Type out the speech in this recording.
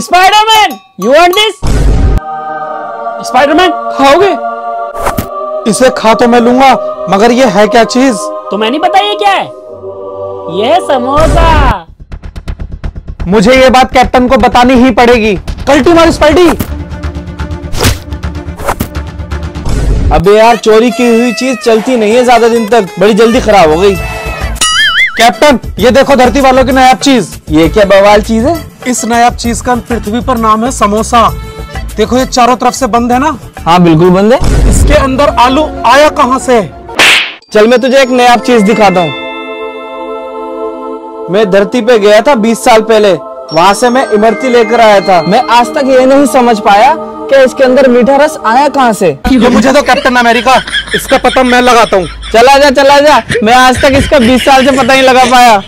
Spiderman you want this Spiderman खाओगे? इसे खा तो मैं लूँगा मगर ये है क्या चीज़? तो मैं नहीं पता ये क्या है? ये समोसा। मुझे ये बात कैप्टन को बतानी ही पड़ेगी। कल्टी मार स्पाइडी। अबे यार चोरी की हुई चीज़ चलती नहीं है ज़्यादा दिन तक। बड़ी जल्दी खराब हो गई। कैप्टन ये देखो धरती वालों की नायाब चीज़। ये क्या बवाल चीज़ है? इस नायाब चीज़ का पृथ्वी पर नाम है समोसा। देखो ये चारों तरफ़ से बंद है ना? हाँ बिल्कुल बंद है। इसके अंदर आलू आया कहाँ से? चल मैं तुझे एक नया चीज़ दिखाता हूँ। मैं धरती पे गया था 20 साल पहले। वहाँ से मैं इमरती लेकर आया था। मैं आज तक ये नहीं समझ पाया कि इसके अंदर मीठा रस आया कहाँ से। ये मुझे तो कैप्टन अमेरिका इसका पता मैं लगाता हूँ। चला जा चला जा। मैं आज तक इसका 20 साल से पता नहीं लगा पाया।